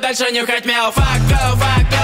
дальше нюхать мяу. Фак, go, фак, up,